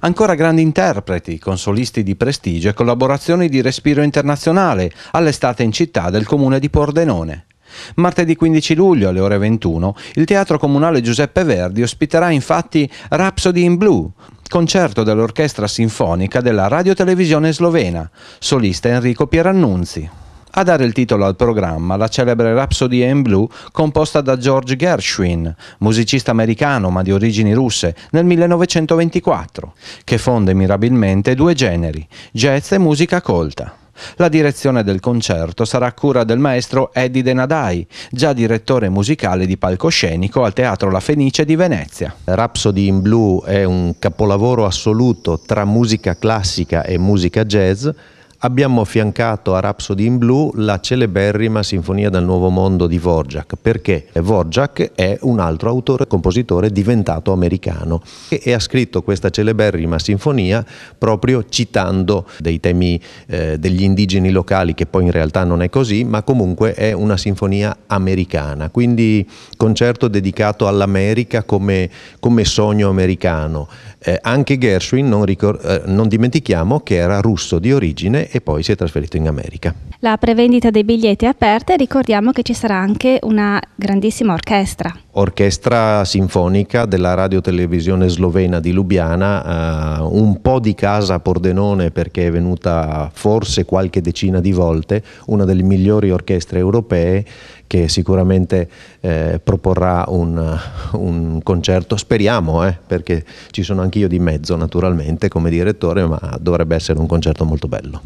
Ancora grandi interpreti, con solisti di prestigio e collaborazioni di respiro internazionale all'estate in città del comune di Pordenone. Martedì 15 luglio alle ore 21 il Teatro Comunale Giuseppe Verdi ospiterà infatti Rhapsody in Blue, concerto dell'Orchestra Sinfonica della Radiotelevisione Slovena, solista Enrico Pierannunzi. A dare il titolo al programma la celebre Rhapsody in Blue composta da George Gershwin, musicista americano ma di origini russe, nel 1924, che fonde mirabilmente due generi, jazz e musica colta. La direzione del concerto sarà a cura del maestro Eddie Denadai, già direttore musicale di palcoscenico al Teatro La Fenice di Venezia. Rhapsody in Blue è un capolavoro assoluto tra musica classica e musica jazz abbiamo affiancato a Rhapsody in Blue la celeberrima Sinfonia del Nuovo Mondo di Vorjak, perché Vorjak è un altro autore compositore diventato americano e, ha scritto questa celeberrima sinfonia proprio citando dei temi eh, degli indigeni locali, che poi in realtà non è così, ma comunque è una sinfonia americana, quindi concerto dedicato all'America come, come sogno americano. Eh, anche Gershwin, non, ricor- eh, non dimentichiamo che era russo di origine e poi si è trasferito in America. La prevendita dei biglietti è aperta e ricordiamo che ci sarà anche una grandissima orchestra. Orchestra sinfonica della radiotelevisione slovena di Lubiana, eh, un po' di casa a Pordenone perché è venuta forse qualche decina di volte, una delle migliori orchestre europee che sicuramente eh, proporrà un, un, concerto, speriamo, eh, perché ci sono anch'io di mezzo naturalmente come direttore, ma dovrebbe essere un concerto molto bello.